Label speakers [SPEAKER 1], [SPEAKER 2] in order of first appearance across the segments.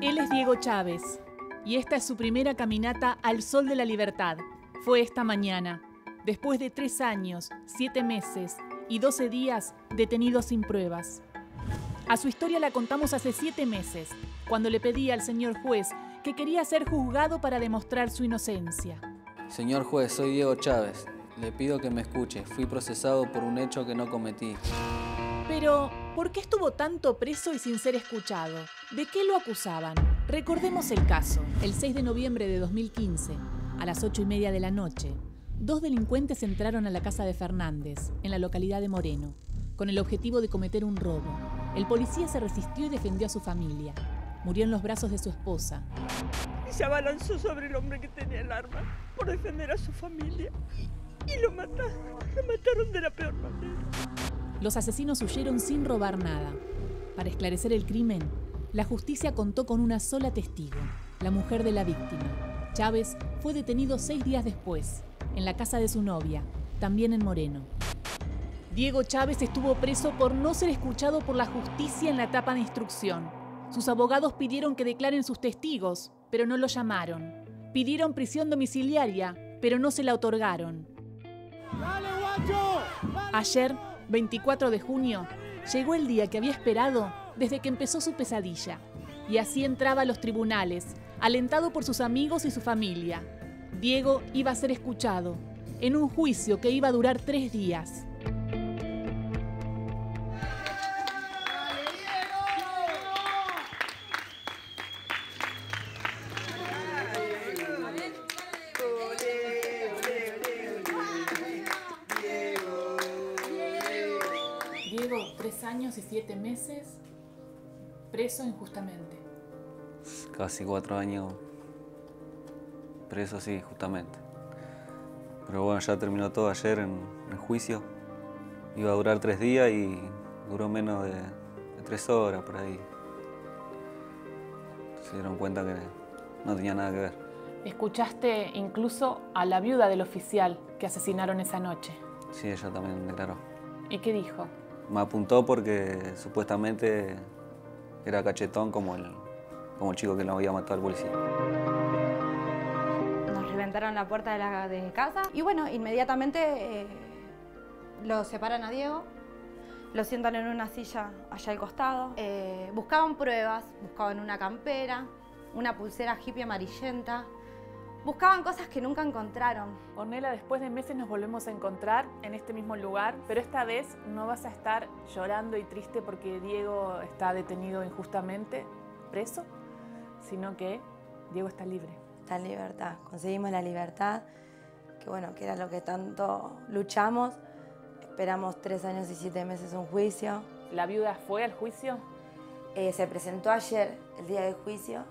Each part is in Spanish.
[SPEAKER 1] Él es Diego Chávez y esta es su primera caminata al sol de la libertad. Fue esta mañana, después de tres años, siete meses y doce días detenido sin pruebas. A su historia la contamos hace siete meses, cuando le pedí al señor juez que quería ser juzgado para demostrar su inocencia.
[SPEAKER 2] Señor juez, soy Diego Chávez. Le pido que me escuche. Fui procesado por un hecho que no cometí.
[SPEAKER 1] Pero, ¿por qué estuvo tanto preso y sin ser escuchado? ¿De qué lo acusaban? Recordemos el caso. El 6 de noviembre de 2015, a las 8 y media de la noche, dos delincuentes entraron a la casa de Fernández, en la localidad de Moreno, con el objetivo de cometer un robo. El policía se resistió y defendió a su familia. Murió en los brazos de su esposa.
[SPEAKER 3] Y se abalanzó sobre el hombre que tenía el arma por defender a su familia. Y lo mataron. Lo mataron de la peor manera.
[SPEAKER 1] Los asesinos huyeron sin robar nada. Para esclarecer el crimen, la justicia contó con una sola testigo, la mujer de la víctima. Chávez fue detenido seis días después, en la casa de su novia, también en Moreno. Diego Chávez estuvo preso por no ser escuchado por la justicia en la etapa de instrucción. Sus abogados pidieron que declaren sus testigos, pero no lo llamaron. Pidieron prisión domiciliaria, pero no se la otorgaron. Ayer, 24 de junio, llegó el día que había esperado desde que empezó su pesadilla. Y así entraba a los tribunales, alentado por sus amigos y su familia. Diego iba a ser escuchado, en un juicio que iba a durar tres días. Años y siete meses, preso injustamente.
[SPEAKER 2] Casi cuatro años preso, sí, justamente. Pero bueno, ya terminó todo ayer en juicio. Iba a durar tres días y duró menos de, de tres horas por ahí. Se dieron cuenta que no tenía nada que ver.
[SPEAKER 1] Escuchaste incluso a la viuda del oficial que asesinaron esa noche.
[SPEAKER 2] Sí, ella también declaró.
[SPEAKER 1] ¿Y qué dijo?
[SPEAKER 2] Me apuntó porque supuestamente era cachetón como el, como el chico que lo había matado al policía.
[SPEAKER 4] Nos reventaron la puerta de la de casa y bueno, inmediatamente eh, lo separan a Diego, lo sientan en una silla allá al costado. Eh, buscaban pruebas, buscaban una campera, una pulsera hippie amarillenta. Buscaban cosas que nunca encontraron.
[SPEAKER 1] Ornella, después de meses nos volvemos a encontrar en este mismo lugar, pero esta vez no vas a estar llorando y triste porque Diego está detenido injustamente, preso, sino que Diego está libre.
[SPEAKER 5] Está en libertad, conseguimos la libertad, que bueno, que era lo que tanto luchamos. Esperamos tres años y siete meses un juicio.
[SPEAKER 1] ¿La viuda fue al juicio?
[SPEAKER 5] Eh, se presentó ayer, el día del juicio,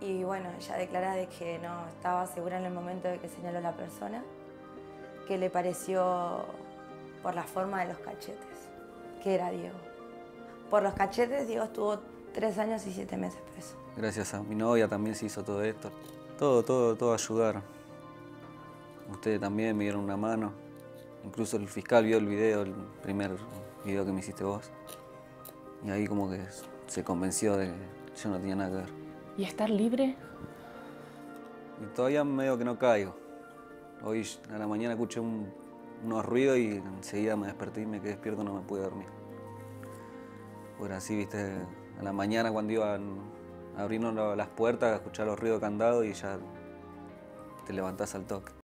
[SPEAKER 5] y bueno, ella declara de que no estaba segura en el momento de que señaló la persona, que le pareció por la forma de los cachetes, que era Diego. Por los cachetes, Diego estuvo tres años y siete meses preso.
[SPEAKER 2] Gracias a mi novia también se hizo todo esto. Todo, todo, todo ayudar. Ustedes también me dieron una mano. Incluso el fiscal vio el video, el primer video que me hiciste vos. Y ahí como que se convenció de que yo no tenía nada que ver.
[SPEAKER 1] ¿Y estar libre?
[SPEAKER 2] Y todavía medio que no caigo. Hoy a la mañana escuché un- unos ruidos y enseguida me desperté y me quedé despierto, no me pude dormir. Por así, viste, a la mañana cuando iban a las puertas, escuchar los ruidos de candado y ya te levantás al toque.